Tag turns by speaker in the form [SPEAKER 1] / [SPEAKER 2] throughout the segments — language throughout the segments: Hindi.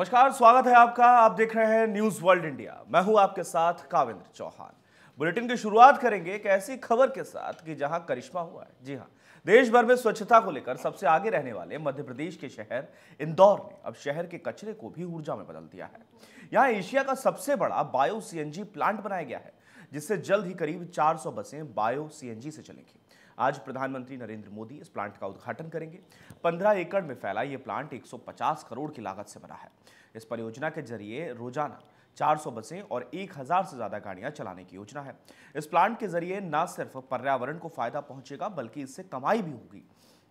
[SPEAKER 1] नमस्कार स्वागत है आपका आप देख रहे हैं न्यूज वर्ल्ड इंडिया मैं हूं आपके साथ काविंद्र चौहान बुलेटिन की शुरुआत करेंगे एक ऐसी खबर के साथ कि जहां करिश्मा हुआ है जी हां देश भर में स्वच्छता को लेकर सबसे आगे रहने वाले मध्य प्रदेश के शहर इंदौर ने अब शहर के कचरे को भी ऊर्जा में बदल दिया है यहाँ एशिया का सबसे बड़ा बायो सी प्लांट बनाया गया है जिससे जल्द ही करीब चार बसें बायो सी से चलेंगी आज प्रधानमंत्री नरेंद्र मोदी इस प्लांट का उद्घाटन करेंगे 15 एकड़ में फैला ये प्लांट 150 करोड़ की लागत से बना है इस परियोजना के जरिए रोजाना 400 बसें और 1000 से ज़्यादा गाड़ियां चलाने की योजना है इस प्लांट के जरिए न सिर्फ पर्यावरण को फायदा पहुंचेगा बल्कि इससे कमाई भी होगी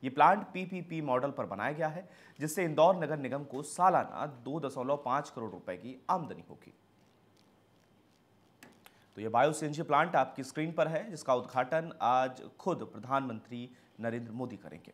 [SPEAKER 1] ये प्लांट पीपीपी मॉडल पर बनाया गया है जिससे इंदौर नगर निगम को सालाना 2.5 करोड़ रुपए की आमदनी होगी तो बायो सी प्लांट आपकी स्क्रीन पर है जिसका उद्घाटन आज खुद प्रधानमंत्री नरेंद्र मोदी करेंगे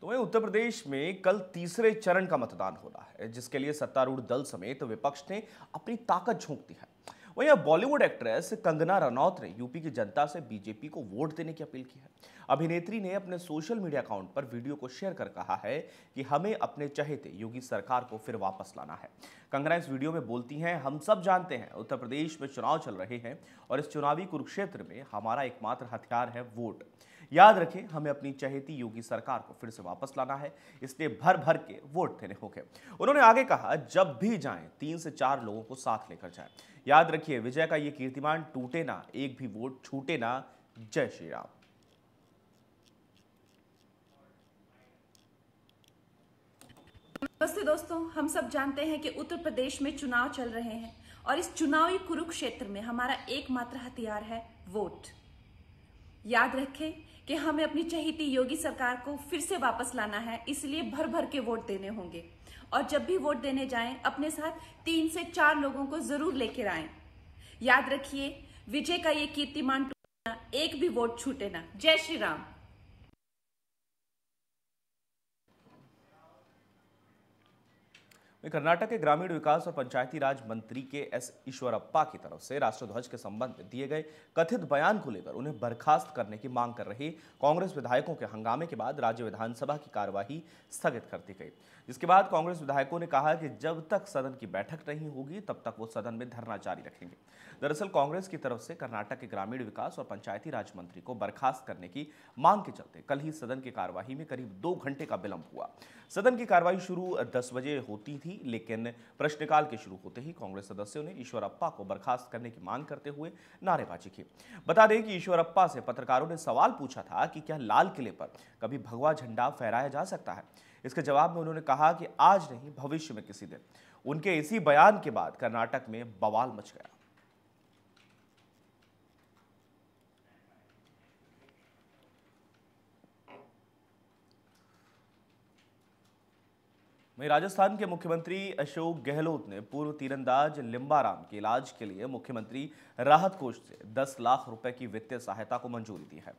[SPEAKER 1] तो वही उत्तर प्रदेश में कल तीसरे चरण का मतदान हो रहा है जिसके लिए सत्तारूढ़ दल समेत विपक्ष ने अपनी ताकत झोंक दी है वहीं बॉलीवुड एक्ट्रेस कंगना रनौत ने यूपी की जनता से बीजेपी को वोट देने की अपील की है अभिनेत्री ने अपने सोशल मीडिया अकाउंट पर वीडियो को शेयर कर कहा है कि हमें अपने चहेते योगी सरकार को फिर वापस लाना है कंगना इस वीडियो में बोलती हैं हम सब जानते हैं उत्तर प्रदेश में चुनाव चल रहे हैं और इस चुनावी कुरुक्षेत्र में हमारा एकमात्र हथियार है वोट याद रखें हमें अपनी चहेती योगी सरकार को फिर से वापस लाना है इसलिए भर भर के वोट देने होंगे उन्होंने आगे कहा जब भी जाएं तीन से चार लोगों को साथ लेकर जाएं याद रखिए विजय का ये कीर्तिमान टूटे ना एक भी वोट छूटे ना जय श्री राम नमस्ते दोस्तों हम सब जानते हैं कि उत्तर प्रदेश में चुनाव चल रहे हैं और इस चुनावी कुरुक्षेत्र में हमारा एकमात्र हथियार है वोट याद रखें कि हमें अपनी चहेती योगी सरकार को फिर से वापस लाना है इसलिए भर भर के वोट देने होंगे और जब भी वोट देने जाएं अपने साथ तीन से चार लोगों को जरूर लेकर आए याद रखिए विजय का ये कीर्तिमान एक भी वोट छूटे ना जय श्री राम वे कर्नाटक के ग्रामीण विकास और पंचायती राज मंत्री के एस ईश्वरप्पा की तरफ से राष्ट्रध्वज के संबंध में दिए गए कथित बयान को लेकर उन्हें बर्खास्त करने की मांग कर रही कांग्रेस विधायकों के हंगामे के बाद राज्य विधानसभा की कार्यवाही स्थगित कर दी गई जिसके बाद कांग्रेस विधायकों ने कहा कि जब तक सदन की बैठक नहीं होगी तब तक वो सदन में धरना जारी रखेंगे दरअसल कांग्रेस की तरफ से कर्नाटक के ग्रामीण विकास और पंचायती राज मंत्री को बर्खास्त करने की मांग के चलते कल ही सदन की कार्यवाही में करीब दो घंटे का विलंब हुआ सदन की कार्यवाही शुरू दस बजे होती थी थी लेकिन प्रश्नकाल के शुरू होते ही कांग्रेस सदस्यों ने अप्पा को बर्खास्त करने की मांग करते हुए नारेबाजी की बता दें कि ईश्वरप्पा से पत्रकारों ने सवाल पूछा था कि क्या लाल किले पर कभी भगवा झंडा फहराया जा सकता है इसके जवाब में उन्होंने कहा कि आज नहीं भविष्य में किसी दिन उनके इसी बयान के बाद कर्नाटक में बवाल मच गया वहीं राजस्थान के मुख्यमंत्री अशोक गहलोत ने पूर्व तीरंदाज लिम्बाराम के इलाज के लिए मुख्यमंत्री राहत कोष से 10 लाख रुपए की वित्तीय सहायता को मंजूरी दी है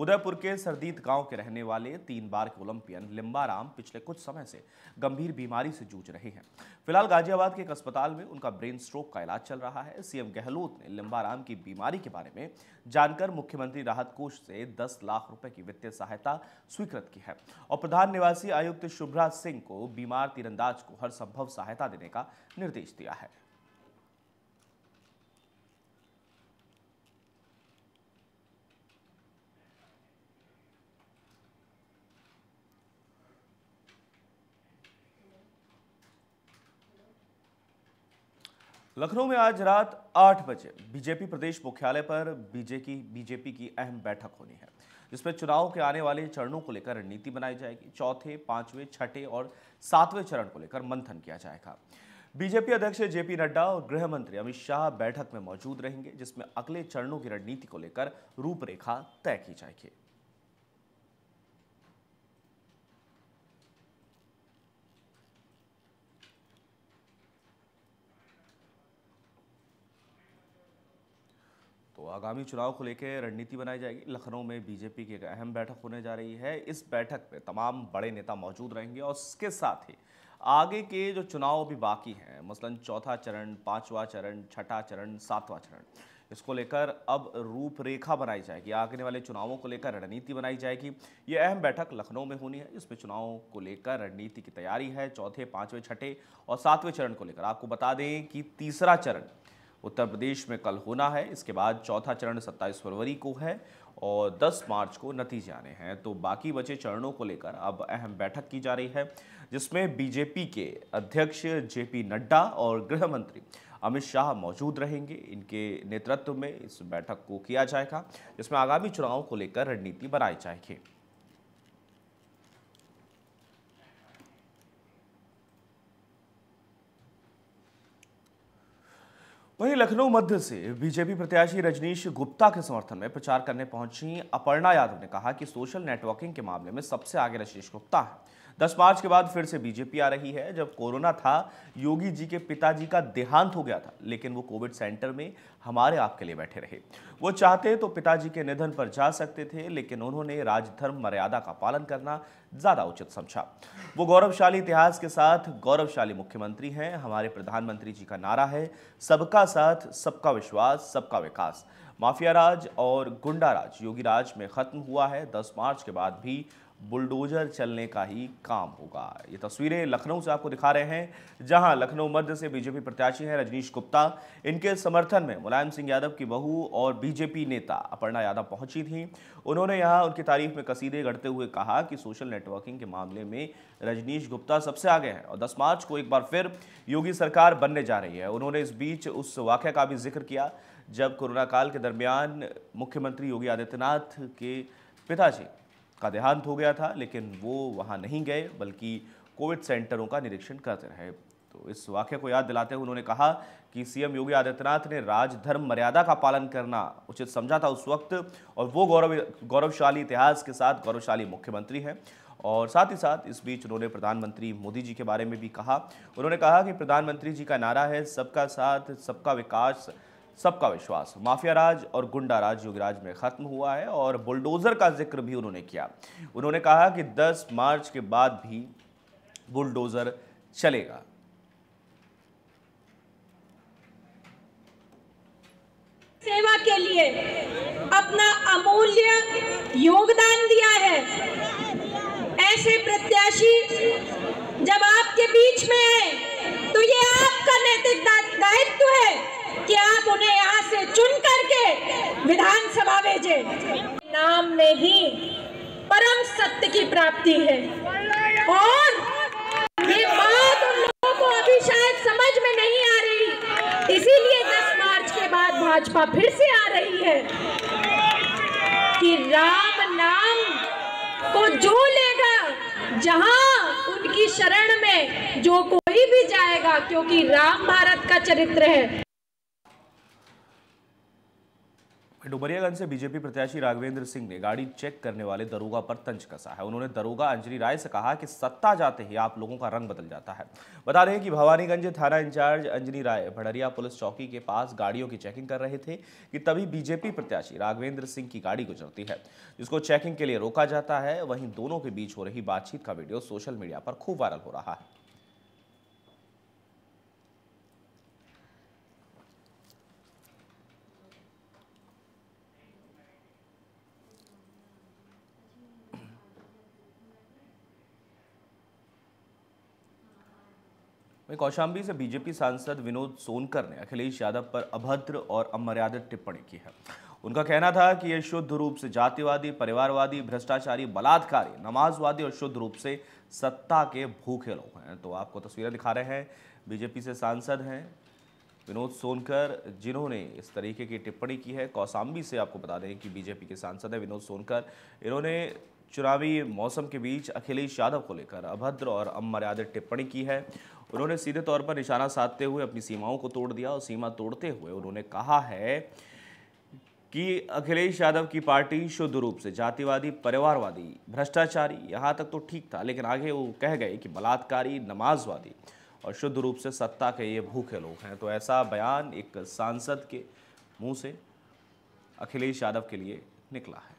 [SPEAKER 1] उदयपुर के सरदीत गांव के रहने वाले तीन बार के ओलंपियन लिम्बाराम पिछले कुछ समय से गंभीर बीमारी से जूझ रहे हैं फिलहाल गाजियाबाद के एक अस्पताल में उनका ब्रेन स्ट्रोक का इलाज चल रहा है सीएम गहलोत ने लिम्बाराम की बीमारी के बारे में जानकर मुख्यमंत्री राहत कोष से दस लाख रुपए की वित्तीय सहायता स्वीकृत की है और प्रधान निवासी आयुक्त शुभ्रा सिंह को बीमार तीरंदाज को हर संभव सहायता देने का निर्देश दिया है लखनऊ में आज रात आठ बजे बीजेपी प्रदेश मुख्यालय पर बीजे की बीजेपी की अहम बैठक होनी है जिसमें चुनाव के आने वाले चरणों को लेकर रणनीति बनाई जाएगी चौथे पांचवें छठे और सातवें चरण को लेकर मंथन किया जाएगा बीजेपी अध्यक्ष जेपी नड्डा और गृह मंत्री अमित शाह बैठक में मौजूद रहेंगे जिसमें अगले चरणों की रणनीति को लेकर रूपरेखा तय की जाएगी तो आगामी चुनाव को लेकर रणनीति बनाई जाएगी लखनऊ में बीजेपी की एक अहम बैठक होने जा रही है इस बैठक में तमाम बड़े नेता मौजूद रहेंगे और उसके साथ ही आगे के जो चुनाव भी बाकी हैं मसलन चौथा चरण पांचवा चरण छठा चरण सातवां चरण इसको लेकर अब रूपरेखा बनाई जाएगी आगने वाले चुनावों को लेकर रणनीति बनाई जाएगी ये अहम बैठक लखनऊ में होनी है इसमें चुनाव को लेकर रणनीति की तैयारी है चौथे पाँचवें छठे और सातवें चरण को लेकर आपको बता दें कि तीसरा चरण उत्तर प्रदेश में कल होना है इसके बाद चौथा चरण 27 फरवरी को है और 10 मार्च को नतीजे आने हैं तो बाकी बचे चरणों को लेकर अब अहम बैठक की जा रही है जिसमें बीजेपी के अध्यक्ष जे पी नड्डा और गृह मंत्री अमित शाह मौजूद रहेंगे इनके नेतृत्व में इस बैठक को किया जाएगा जिसमें आगामी चुनाव को लेकर रणनीति बनाई जाएगी वहीं लखनऊ मध्य से बीजेपी प्रत्याशी रजनीश गुप्ता के समर्थन में प्रचार करने पहुंची अपर्णा यादव ने कहा कि सोशल नेटवर्किंग के मामले में सबसे आगे रजनीश गुप्ता है दस मार्च के बाद फिर से बीजेपी आ रही है जब कोरोना था योगी जी के पिताजी का देहांत हो गया था लेकिन वो कोविड सेंटर में हमारे आपके लिए बैठे रहे वो चाहते तो पिताजी के निधन पर जा सकते थे लेकिन उन्होंने राजधर्म मर्यादा का पालन करना ज़्यादा उचित समझा वो गौरवशाली इतिहास के साथ गौरवशाली मुख्यमंत्री हैं हमारे प्रधानमंत्री जी का नारा है सबका साथ सबका विश्वास सबका विकास माफिया राज और गुंडा राज योगी राज में खत्म हुआ है 10 मार्च के बाद भी बुलडोजर चलने का ही काम होगा ये तस्वीरें लखनऊ से आपको दिखा रहे हैं जहां लखनऊ मध्य से बीजेपी प्रत्याशी हैं रजनीश गुप्ता इनके समर्थन में मुलायम सिंह यादव की बहू और बीजेपी नेता अपर्णा यादव पहुंची थी उन्होंने यहां उनकी तारीफ में कसीदे गढ़ते हुए कहा कि सोशल नेटवर्किंग के मामले में रजनीश गुप्ता सबसे आगे हैं और दस मार्च को एक बार फिर योगी सरकार बनने जा रही है उन्होंने इस बीच उस वाक्य का भी जिक्र किया जब कोरोना काल के दरमियान मुख्यमंत्री योगी आदित्यनाथ के पिताजी का देहांत हो गया था लेकिन वो वहाँ नहीं गए बल्कि कोविड सेंटरों का निरीक्षण करते रहे तो इस वाक्य को याद दिलाते हुए उन्होंने कहा कि सीएम योगी आदित्यनाथ ने राजधर्म मर्यादा का पालन करना उचित समझा था उस वक्त और वो गौरव गौरवशाली इतिहास के साथ गौरवशाली मुख्यमंत्री हैं और साथ ही साथ इस बीच उन्होंने प्रधानमंत्री मोदी जी के बारे में भी कहा उन्होंने कहा कि प्रधानमंत्री जी का नारा है सबका साथ सबका विकास सबका विश्वास माफिया राज और गुंडा राज युगराज में खत्म हुआ है और बुलडोज़र का जिक्र भी उन्होंने किया उन्होंने कहा कि 10 मार्च के बाद भी बुलडोज़र चलेगा सेवा के लिए अपना अमूल्य योगदान दिया है ऐसे प्रत्याशी जब आपके बीच में है तो ये आपका नैतिक दायित्व है कि आप उन्हें यहाँ से चुन करके विधानसभा भेजे नाम में ही परम सत्य की प्राप्ति है और ये बात उन लोगों को अभी शायद समझ में नहीं आ रही इसीलिए 10 मार्च के बाद भाजपा फिर से आ रही है कि राम नाम को जो लेगा जहां उनकी शरण में जो कोई भी जाएगा क्योंकि राम भारत का चरित्र है डुमरियागंज से बीजेपी प्रत्याशी राघवेंद्र सिंह ने गाड़ी चेक करने वाले दरोगा पर तंज कसा है उन्होंने दरोगा अंजलि राय से कहा कि सत्ता जाते ही आप लोगों का रंग बदल जाता है बता रहे हैं कि भवानीगंज थाना इंचार्ज अंजलि राय भड़रिया पुलिस चौकी के पास गाड़ियों की चेकिंग कर रहे थे कि तभी बीजेपी प्रत्याशी राघवेंद्र सिंह की गाड़ी गुजरती है जिसको चेकिंग के लिए रोका जाता है वहीं दोनों के बीच हो रही बातचीत का वीडियो सोशल मीडिया पर खूब वायरल हो रहा है वहीं कौशाम्बी से बीजेपी सांसद विनोद सोनकर ने अखिलेश यादव पर अभद्र और अमर्यादित टिप्पणी की है उनका कहना था कि यह शुद्ध रूप से जातिवादी परिवारवादी भ्रष्टाचारी बलात्कारी नमाजवादी और शुद्ध रूप से सत्ता के भूखे लोग हैं तो आपको तस्वीरें दिखा रहे हैं बीजेपी से सांसद हैं विनोद सोनकर जिन्होंने इस तरीके की टिप्पणी की है कौसाम्बी से आपको बता दें कि बीजेपी के सांसद हैं विनोद सोनकर इन्होंने चुनावी मौसम के बीच अखिलेश यादव को लेकर अभद्र और अमर्यादित टिप्पणी की है उन्होंने सीधे तौर पर निशाना साधते हुए अपनी सीमाओं को तोड़ दिया और सीमा तोड़ते हुए उन्होंने कहा है कि अखिलेश यादव की पार्टी शुद्ध रूप से जातिवादी परिवारवादी भ्रष्टाचारी यहाँ तक तो ठीक था लेकिन आगे वो कह गए कि बलात्कारी नमाजवादी और शुद्ध रूप से सत्ता के ये भूखे लोग हैं तो ऐसा बयान एक सांसद के मुंह से अखिलेश यादव के लिए निकला है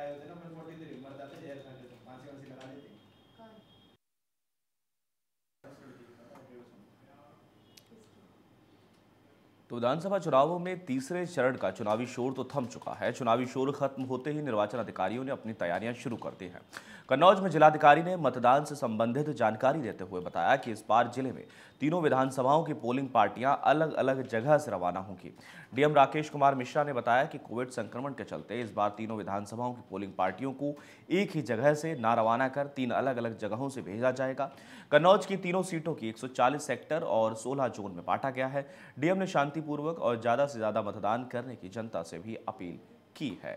[SPEAKER 1] आए होते ना अपन फोटो इधर मर जाते जहर खा के फांसी वांसी लगा देते कौन तो विधानसभा चुनावों में तीसरे चरण का चुनावी शोर तो थम चुका है चुनावी शोर खत्म होते ही निर्वाचन अधिकारियों ने अपनी तैयारियां शुरू कर दी हैं कन्नौज में जिलाधिकारी ने मतदान से संबंधित जानकारी देते हुए बताया कि इस बार जिले में तीनों विधानसभाओं की पोलिंग पार्टियां अलग अलग जगह से रवाना होंगी डीएम राकेश कुमार मिश्रा ने बताया कि कोविड संक्रमण के चलते इस बार तीनों विधानसभाओं की पोलिंग पार्टियों को एक ही जगह से ना रवाना कर तीन अलग अलग जगहों से भेजा जाएगा कन्नौज की तीनों सीटों की 140 सेक्टर और 16 जोन में बांटा गया है डीएम ने शांतिपूर्वक और ज़्यादा से ज़्यादा मतदान करने की जनता से भी अपील की है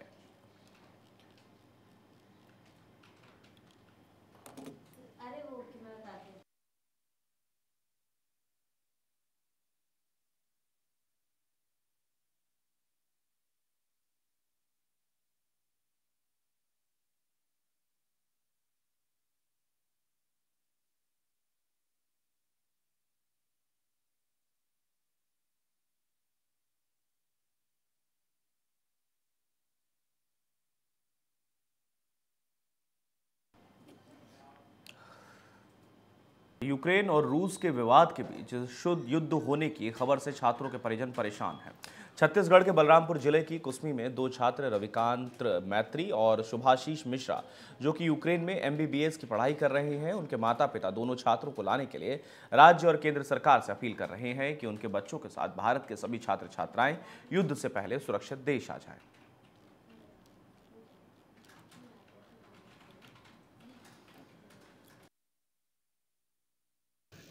[SPEAKER 1] यूक्रेन और रूस के विवाद के बीच शुद्ध युद्ध होने की खबर से छात्रों के परिजन परेशान हैं छत्तीसगढ़ के बलरामपुर जिले की कुस्मी में दो छात्र रविकांत मैत्री और सुभाषीष मिश्रा जो कि यूक्रेन में एमबीबीएस की पढ़ाई कर रहे हैं उनके माता पिता दोनों छात्रों को लाने के लिए राज्य और केंद्र सरकार से अपील कर रहे हैं कि उनके बच्चों के साथ भारत के सभी छात्र छात्राएं युद्ध से पहले सुरक्षित देश आ जाएं।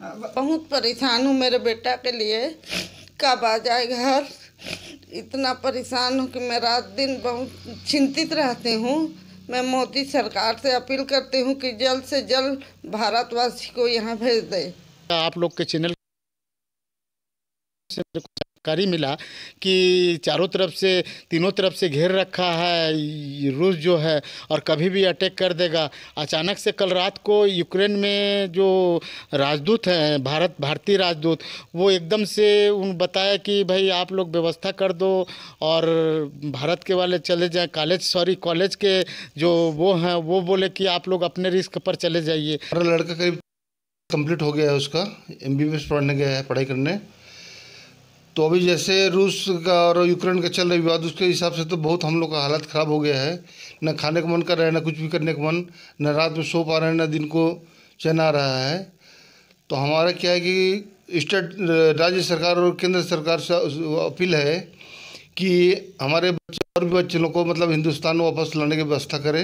[SPEAKER 1] बहुत परेशान हूँ मेरे बेटा के लिए कब आ जाए घर इतना परेशान हूँ कि मैं रात दिन बहुत चिंतित रहती हूँ मैं मोदी सरकार से अपील करती हूँ कि जल्द से जल्द भारतवासी को यहाँ भेज दे आप लोग के चैनल जानकारी मिला कि चारों तरफ से तीनों तरफ से घेर रखा है रूस जो है और कभी भी अटैक कर देगा अचानक से कल रात को यूक्रेन में जो राजदूत हैं भारत भारतीय राजदूत वो एकदम से उन बताया कि भाई आप लोग व्यवस्था कर दो और भारत के वाले चले जाए कॉलेज सॉरी कॉलेज के जो वो हैं वो बोले कि आप लोग अपने रिस्क पर चले जाइए लड़का करीब कंप्लीट हो गया है उसका एम पढ़ने गया है पढ़ाई करने तो अभी जैसे रूस का और यूक्रेन का चल रहा विवाद उसके हिसाब से तो बहुत हम लोग का हालत ख़राब हो गया है न खाने का मन कर रहा है ना कुछ भी करने का मन न रात में सो पा रहे हैं ना दिन को चैन आ रहा है तो हमारा क्या है कि स्टेट राज्य सरकार और केंद्र सरकार से अपील है कि हमारे बच्चे और भी बच्चे लोग को मतलब हिंदुस्तान वापस लाने की व्यवस्था करें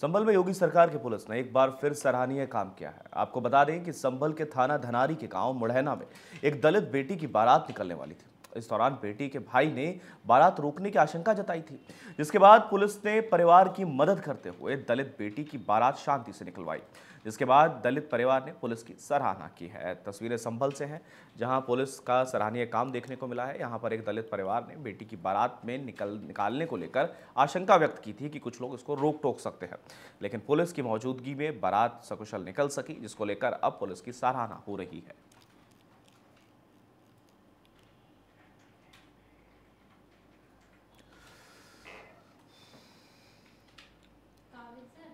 [SPEAKER 1] संभल में योगी सरकार की पुलिस ने एक बार फिर सराहनीय काम किया है आपको बता दें कि संभल के थाना धनारी के गांव मुढ़ैना में एक दलित बेटी की बारात निकलने वाली थी इस दौरान बेटी के भाई ने बारात रोकने की आशंका जताई थी जिसके बाद पुलिस ने परिवार की मदद करते हुए दलित बेटी की बारात शांति से निकलवाई जिसके बाद दलित परिवार ने पुलिस की सराहना की है तस्वीरें संभल से हैं जहां पुलिस का सराहनीय काम देखने को मिला है यहां पर एक दलित परिवार ने बेटी की बारात में निकल निकालने को लेकर आशंका व्यक्त की थी कि कुछ लोग इसको रोक टोक सकते हैं लेकिन पुलिस की मौजूदगी में बारात सकुशल निकल सकी जिसको लेकर अब पुलिस की सराहना हो रही है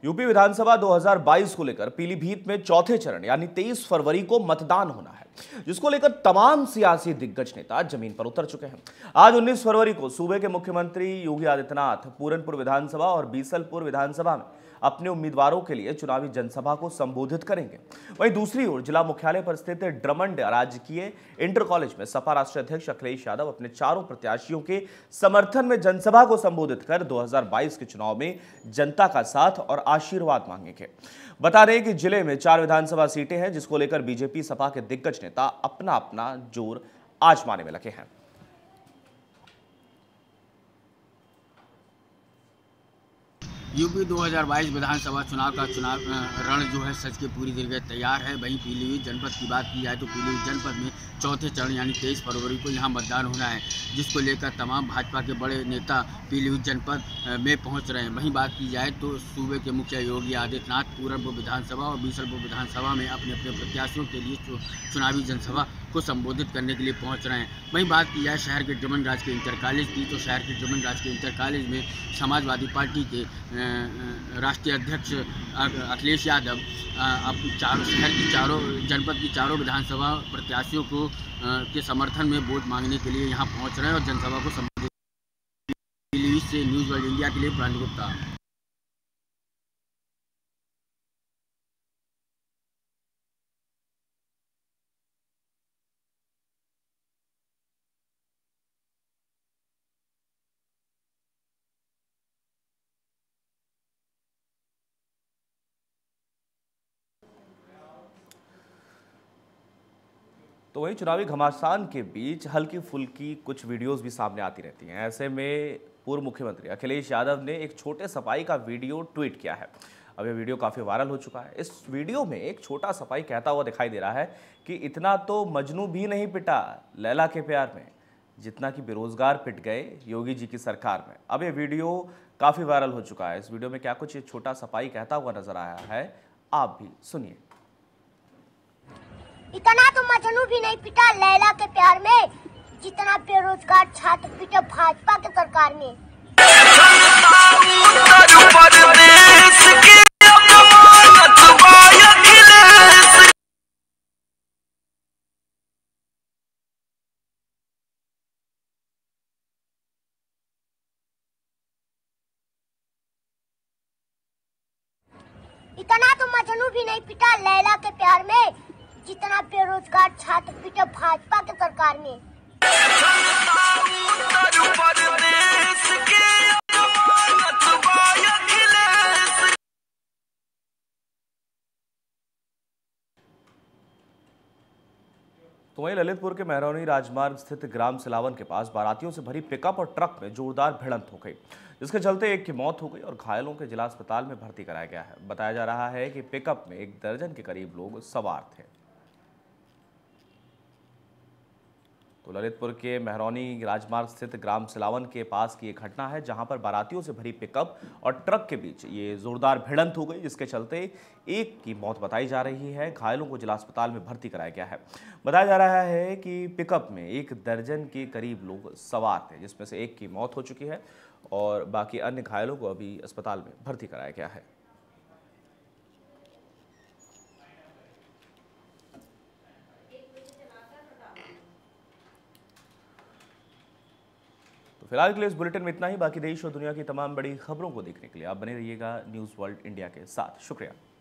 [SPEAKER 1] यूपी विधानसभा 2022 को लेकर पीलीभीत में चौथे चरण यानी 23 फरवरी को मतदान होना है जिसको लेकर तमाम सियासी दिग्गज नेता जमीन पर उतर चुके हैं आज 19 फरवरी को सूबे के मुख्यमंत्री योगी आदित्यनाथ पूरनपुर विधानसभा और बीसलपुर विधानसभा में अपने उम्मीदवारों के लिए चुनावी जनसभा को संबोधित करेंगे वहीं दूसरी ओर जिला मुख्यालय पर स्थित ड्रमंड राजकीय इंटर कॉलेज में सपा राष्ट्रीय अध्यक्ष अखिलेश यादव अपने चारों प्रत्याशियों के समर्थन में जनसभा को संबोधित कर दो के चुनाव में जनता का साथ और आशीर्वाद मांगेंगे बता दें कि जिले में चार विधानसभा सीटें हैं जिसको लेकर बीजेपी सपा के दिग्गज नेता अपना अपना जोर आजमाने में लगे हैं यूपी 2022 विधानसभा चुनाव का चुनाव रण जो है सच के पूरी तरीके तैयार है वहीं पीलीभीत जनपद की बात की जाए तो पीलीभीत जनपद में चौथे चरण यानी तेईस फरवरी को यहाँ मतदान होना है जिसको लेकर तमाम भाजपा के बड़े नेता पीलीभीत जनपद में पहुँच रहे हैं वहीं बात की जाए तो सूबे के मुखिया योगी आदित्यनाथ पूरब विधानसभा और बीसलपुर विधानसभा में अपने अपने प्रत्याशियों के लिए चुनावी जनसभा को संबोधित करने के लिए पहुंच रहे हैं वहीं बात की जाए शहर के जुम्मन राज के इंटर कॉलेज की तो शहर के जुम्मन राज के इंटर कॉलेज में समाजवादी पार्टी के राष्ट्रीय अध्यक्ष अखिलेश यादव अब चारों शहर की चारों जनपद की चारों विधानसभा प्रत्याशियों को के समर्थन में वोट मांगने के लिए यहाँ पहुँच रहे हैं और जनसभा को संबोधित न्यूज़ वर्ल्ड इंडिया के लिए प्राणी गुप्ता तो वहीं चुनावी घमासान के बीच हल्की फुल्की कुछ वीडियोस भी सामने आती रहती हैं ऐसे में पूर्व मुख्यमंत्री अखिलेश यादव ने एक छोटे सफाई का वीडियो ट्वीट किया है अब ये वीडियो काफ़ी वायरल हो चुका है इस वीडियो में एक छोटा सफाई कहता हुआ दिखाई दे रहा है कि इतना तो मजनू भी नहीं पिटा लैला के प्यार में जितना कि बेरोजगार पिट गए योगी जी की सरकार में अब ये वीडियो काफ़ी वायरल हो चुका है इस वीडियो में क्या कुछ ये छोटा सफाई कहता हुआ नजर आया है आप भी सुनिए इतना तो मजनू भी नहीं पिटा लैला के प्यार में जितना बेरोजगार छात्र पिटा भाजपा के सरकार में इतना तो मजनू भी नहीं पिटा लैला के प्यार में जितना बेरोजगार छात्र पीटे भाजपा की सरकार ने तो वहीं ललितपुर के मेहरौनी राजमार्ग स्थित ग्राम सिलावन के पास बारातियों से भरी पिकअप और ट्रक में जोरदार भिड़ंत हो गई जिसके चलते एक की मौत हो गई और घायलों के जिला अस्पताल में भर्ती कराया गया है बताया जा रहा है कि पिकअप में एक दर्जन के करीब लोग सवार थे तो ललितपुर के मेहरौनी राजमार्ग स्थित ग्राम सिलावन के पास की एक घटना है जहां पर बारातियों से भरी पिकअप और ट्रक के बीच ये जोरदार भिड़ंत हो गई जिसके चलते एक की मौत बताई जा रही है घायलों को जिला अस्पताल में भर्ती कराया गया है बताया जा रहा है कि पिकअप में एक दर्जन के करीब लोग सवार थे जिसमें से एक की मौत हो चुकी है और बाकी अन्य घायलों को अभी अस्पताल में भर्ती कराया गया है तो फिलहाल के लिए इस बुलेटिन में इतना ही बाकी देश और दुनिया की तमाम बड़ी खबरों को देखने के लिए आप बने रहिएगा न्यूज़ वर्ल्ड इंडिया के साथ शुक्रिया